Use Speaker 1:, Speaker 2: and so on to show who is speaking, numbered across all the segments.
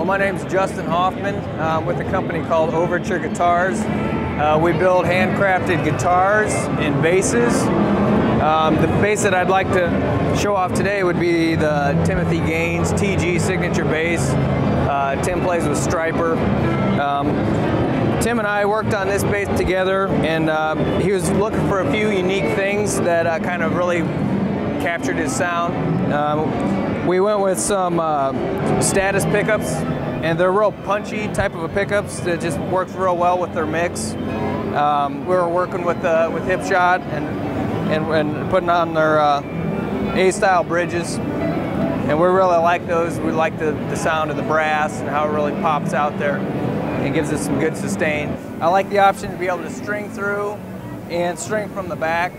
Speaker 1: Well, my name's Justin Hoffman. I'm with a company called Overture Guitars. Uh, we build handcrafted guitars and basses. Um, the bass that I'd like to show off today would be the Timothy Gaines TG signature bass. Uh, Tim plays with Stryper. Um, Tim and I worked on this bass together, and um, he was looking for a few unique things that uh, kind of really captured his sound. Um, we went with some uh, status pickups, and they're real punchy type of pickups that just works real well with their mix. Um, we were working with uh, with Hipshot and, and, and putting on their uh, A-style bridges, and we really like those. We like the, the sound of the brass and how it really pops out there and gives us some good sustain. I like the option to be able to string through and string from the back.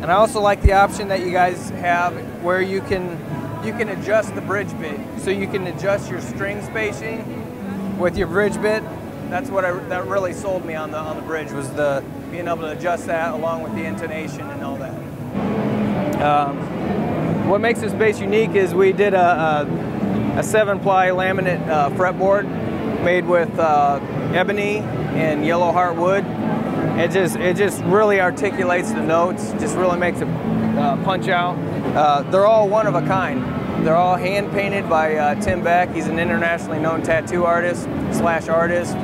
Speaker 1: And I also like the option that you guys have where you can you can adjust the bridge bit. So you can adjust your string spacing with your bridge bit. That's what I, that really sold me on the on the bridge was the being able to adjust that along with the intonation and all that. Um, what makes this bass unique is we did a, a, a seven ply laminate uh, fretboard made with uh, ebony and yellow heart wood it just it just really articulates the notes just really makes a uh, punch out. Uh, they're all one of a kind. They're all hand painted by uh, tim beck. He's an internationally known tattoo artist slash artist.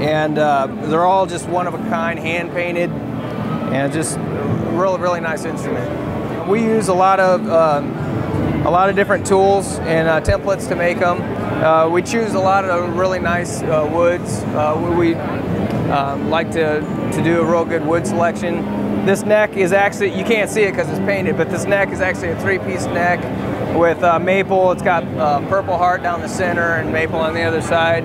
Speaker 1: And uh, they're all just one of a kind hand painted and just really really nice instrument. We use a lot of um, a lot of different tools and uh, templates to make them uh, we choose a lot of really nice woods we um, like to, to do a real good wood selection. This neck is actually, you can't see it because it's painted, but this neck is actually a three-piece neck with uh, maple. It's got uh, purple heart down the center and maple on the other side.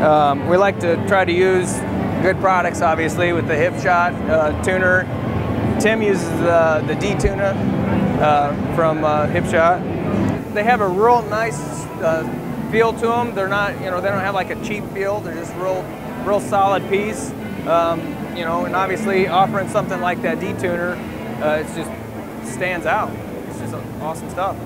Speaker 1: Um, we like to try to use good products, obviously, with the Hipshot uh, tuner. Tim uses the, the D-Tuna uh, from uh, Hipshot. They have a real nice uh, feel to them. They're not, you know, they don't have like a cheap feel. They're just real real solid piece. Um, you know, and obviously offering something like that D-Tuna, uh, it just stands out. It's just awesome stuff.